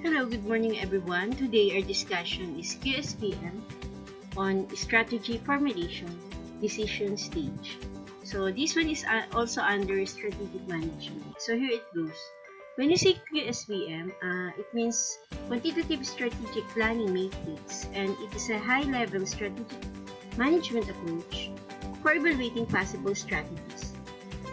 Hello, good morning everyone. Today our discussion is QSPM on strategy formulation decision stage. So this one is uh, also under strategic management. So here it goes. When you say QSPM, uh, it means quantitative strategic planning matrix and it is a high-level strategic management approach for evaluating possible strategies.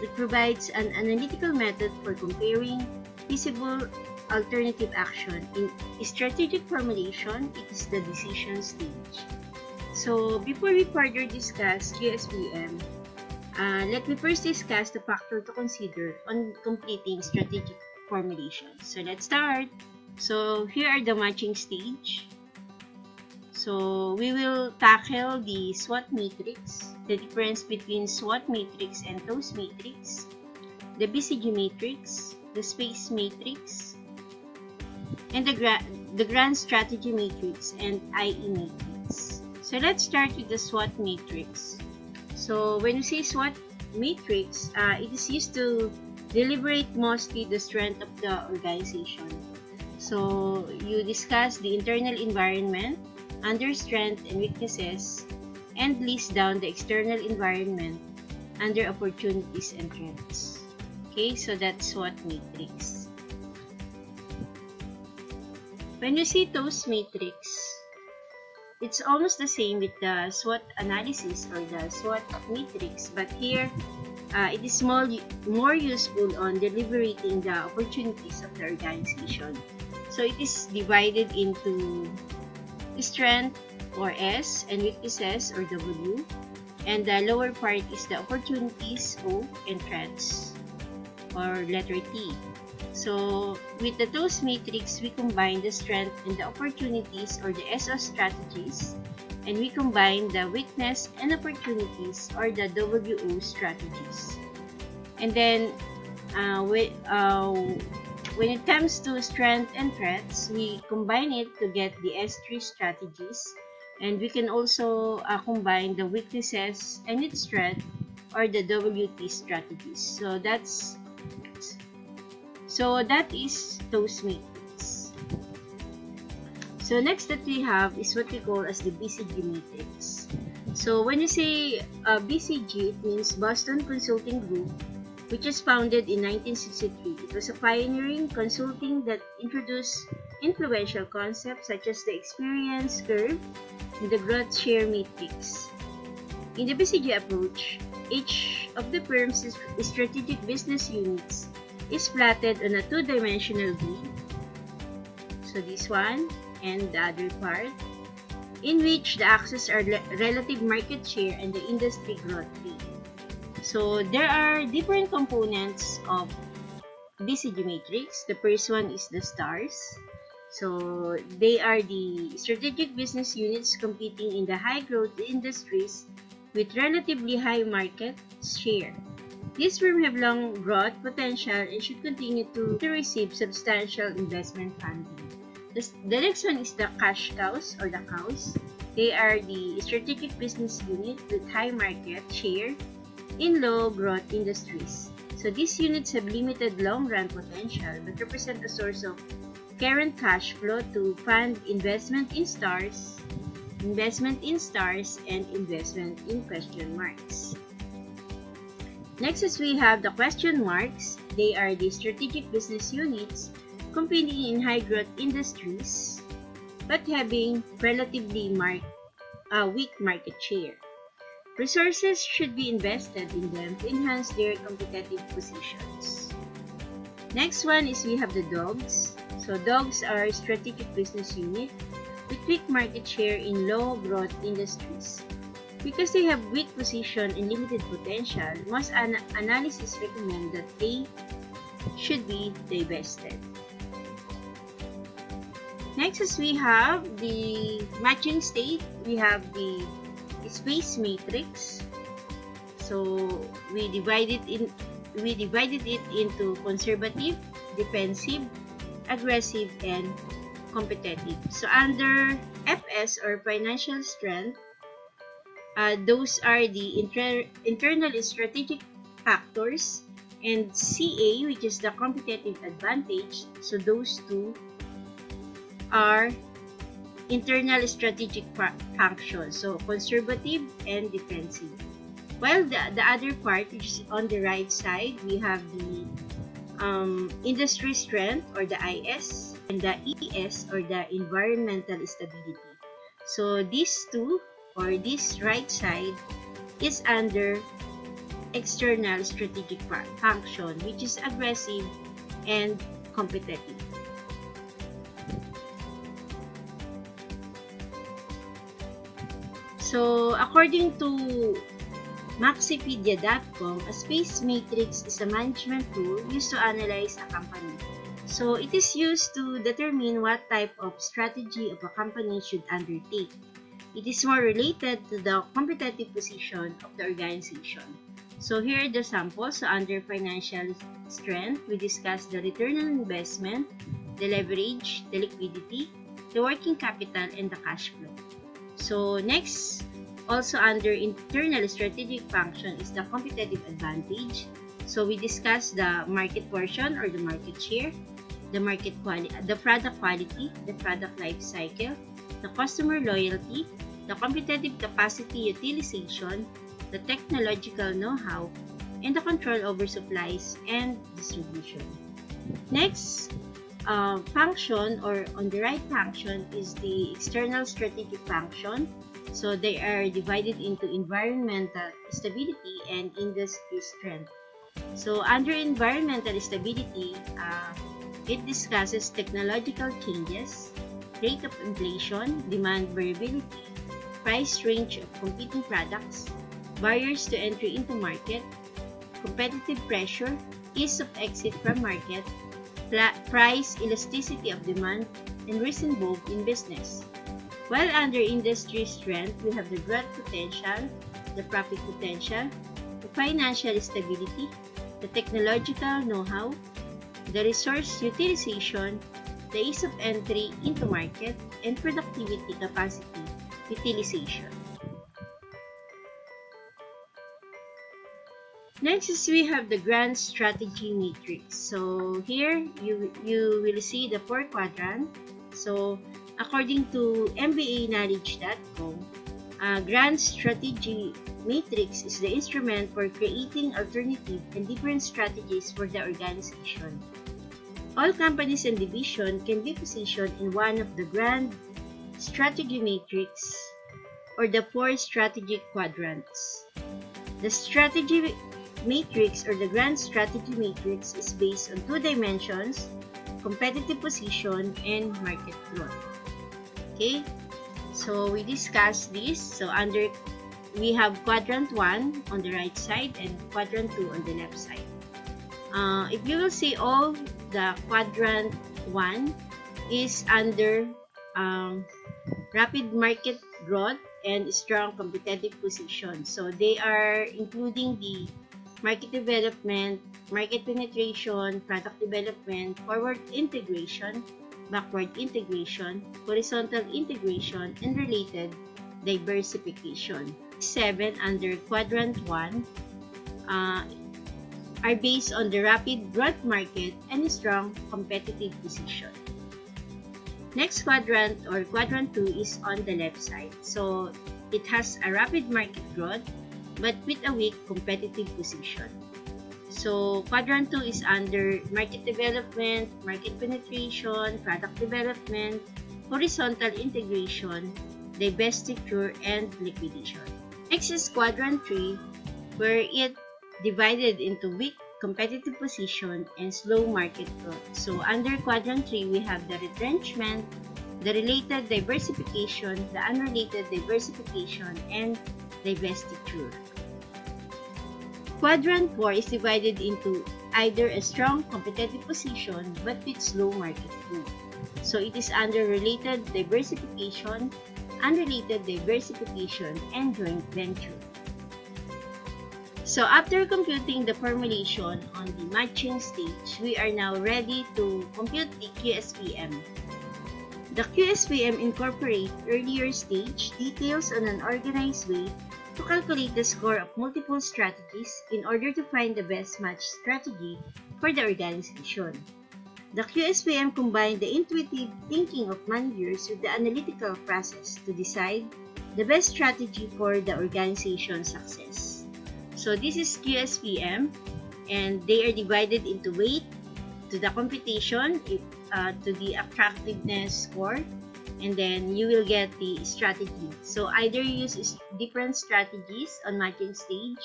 It provides an analytical method for comparing feasible alternative action. In strategic formulation, it is the decision stage. So, before we further discuss QSPM, uh, let me first discuss the factor to consider on completing strategic formulation. So, let's start. So, here are the matching stage. So, we will tackle the SWOT matrix, the difference between SWOT matrix and TOWS matrix, the BCG matrix, the SPACE matrix, and the, gra the Grand Strategy Matrix and IE Matrix. So let's start with the SWOT Matrix. So when you say SWOT Matrix, uh, it is used to deliberate mostly the strength of the organization. So you discuss the internal environment, under strength and weaknesses, and list down the external environment under opportunities and threats. Okay, so that's SWOT Matrix. When you see TOWS matrix, it's almost the same with the SWOT analysis or the SWOT matrix, but here uh, it is more, more useful on deliberating the opportunities of the organization. So it is divided into strength or S and weaknesses or W, and the lower part is the opportunities O and threats or letter T. So, with the TOWS matrix, we combine the strength and the opportunities or the SO strategies, and we combine the weakness and opportunities or the WO strategies. And then, uh, we, uh, when it comes to strength and threats, we combine it to get the ST strategies, and we can also uh, combine the weaknesses and its strength or the WT strategies. So that's so that is TOWS matrix. So next that we have is what we call as the BCG matrix. So when you say uh, BCG, it means Boston Consulting Group, which was founded in 1963. It was a pioneering consulting that introduced influential concepts such as the experience curve and the growth share matrix. In the BCG approach, each of the firm's strategic business units is plotted on a two-dimensional grid. So this one and the other part, in which the axes are relative market share and the industry growth rate. So there are different components of BCG matrix. The first one is the stars. So they are the strategic business units competing in the high growth industries with relatively high market share. These firms have long growth potential and should continue to, to receive substantial investment funding. The, the next one is the cash cows or the cows. They are the strategic business unit with high market share in low growth industries. So these units have limited long-run potential but represent a source of current cash flow to fund investment in stars, investment in stars, and investment in question marks. Next is we have the question marks. They are the strategic business units competing in high growth industries but having relatively uh, weak market share. Resources should be invested in them to enhance their competitive positions. Next one is we have the dogs. So dogs are strategic business unit with weak market share in low growth industries because they have weak position and limited potential, most an analysis recommend that they should be divested. Next is we have the matching stage. We have the SPACE matrix. So we divided in we divided it into conservative, defensive, aggressive, and competitive. So under FS or financial strength, uh, those are the inter internal strategic factors and CA, which is the competitive advantage. So those two are internal strategic functions, so conservative and defensive. While the, the other part, which is on the right side, we have the um, industry strength or the IS and the ES or the environmental stability. So these two or this right side is under external strategic function which is aggressive and competitive. So, according to Maxipedia.com, a space matrix is a management tool used to analyze a company. So, it is used to determine what type of strategy of a company should undertake. It is more related to the competitive position of the organization. So, here are the samples. So, under financial strength, we discussed the return on investment, the leverage, the liquidity, the working capital, and the cash flow. So, next, also under internal strategic function is the competitive advantage. So, we discussed the market portion or the market share, the market quality, the product quality, the product life cycle, the customer loyalty, the competitive capacity utilization, the technological know-how, and the control over supplies and distribution. Next, uh, function or on the right function is the external strategic function. So they are divided into environmental stability and industry strength. So under environmental stability, uh, it discusses technological changes, rate of inflation, demand variability, price range of competing products, barriers to entry into market, competitive pressure, ease of exit from market, price elasticity of demand, and risk involved in business. While under industry strength, we have the growth potential, the profit potential, the financial stability, the technological know-how, the resource utilization, ease of entry into market, and productivity capacity utilization. Next is we have the grand strategy matrix. So here you you will see the four quadrant. So according to MBAknowledge.com, uh, grand strategy matrix is the instrument for creating alternative and different strategies for the organization. All companies and divisions can be positioned in one of the grand strategy matrix or the four strategic quadrants. The strategy matrix or the grand strategy matrix is based on two dimensions, competitive position and market growth. Okay, so we discussed this. So under we have quadrant 1 on the right side and quadrant 2 on the left side. Uh, if you will see all the quadrant 1 is under um, rapid market growth and strong competitive position. So they are including the market development, market penetration, product development, forward integration, backward integration, horizontal integration, and related diversification. Seven under quadrant 1 uh, are based on the rapid growth market and strong competitive position. Next quadrant or quadrant 2 is on the left side. So it has a rapid market growth but with a weak competitive position. So, quadrant 2 is under market development, market penetration, product development, horizontal integration, divestiture, and liquidation. Next is quadrant 3, where it divided into weak competitive position and slow market growth. So, under quadrant 3, we have the retrenchment, the related diversification, the unrelated diversification, and divestiture. Quadrant 4 is divided into either a strong competitive position but with slow market growth. So it is under related diversification, unrelated diversification, and joint venture. So after computing the formulation on the matching stage, we are now ready to compute the QSPM. The QSPM incorporates earlier stage details on an organized way to calculate the score of multiple strategies in order to find the best match strategy for the organization. The QSPM combined the intuitive thinking of managers with the analytical process to decide the best strategy for the organization's success. So this is QSPM and they are divided into weight to the computation, uh, to the attractiveness score, and then you will get the strategy. So either use different strategies on matching stage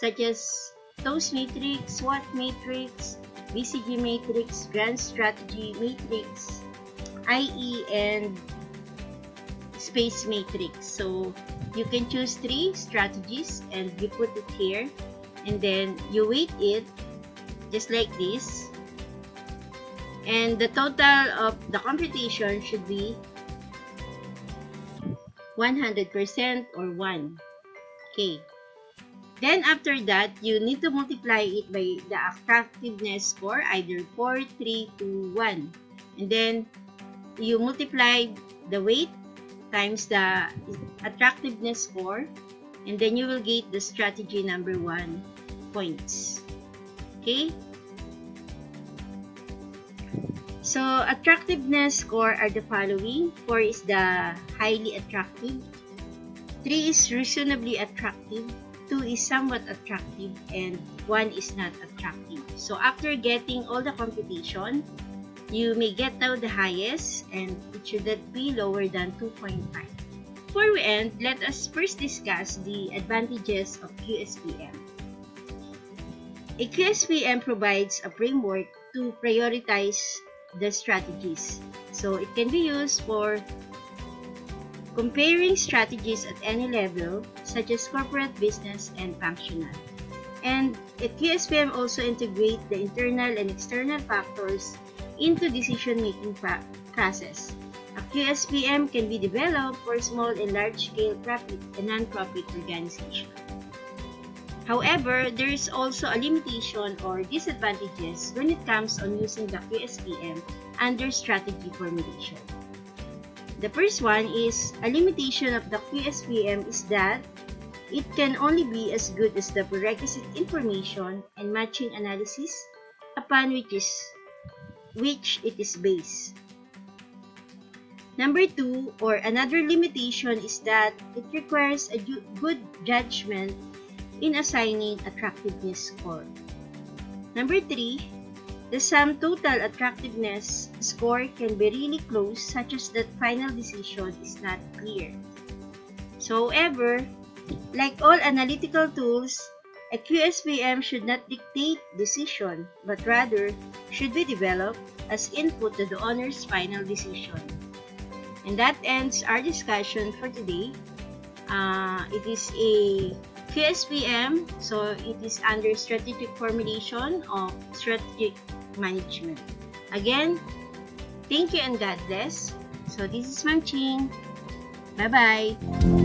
such as TOAS matrix, SWOT matrix, BCG matrix, Grand Strategy matrix, IE, and Space matrix. So you can choose three strategies and you put it here and then you weight it just like this and the total of the computation should be 100% or 1. Okay. Then after that, you need to multiply it by the attractiveness score, either 4, 3, 2, 1. And then you multiply the weight times the attractiveness score, and then you will get the strategy number 1 points. Okay? So, attractiveness score are the following. 4 is the highly attractive. 3 is reasonably attractive. 2 is somewhat attractive and 1 is not attractive. So after getting all the computation, you may get out the highest and it should not be lower than 2.5. Before we end, let us first discuss the advantages of QSPM. A QSPM provides a framework to prioritize the strategies. So it can be used for comparing strategies at any level, such as corporate, business, and functional. And at QSPM also integrate the internal and external factors into decision-making process. A QSPM can be developed for small and large-scale profit and non-profit organizations. However, there is also a limitation or disadvantages when it comes on using the QSPM under strategy formulation. The first one is a limitation of the QSPM is that it can only be as good as the prerequisite information and matching analysis upon which is which it is based. Number two, or another limitation is that it requires a good judgment in assigning attractiveness score. Number three, the sum total attractiveness score can be really close such as that final decision is not clear. So, however, like all analytical tools, a QSPM should not dictate decision, but rather should be developed as input to the owner's final decision. And that ends our discussion for today. Uh, it is a QSPM, so it is under strategic formulation of strategic management. Again, thank you and God bless. So this is Ma'am Ching. Bye-bye.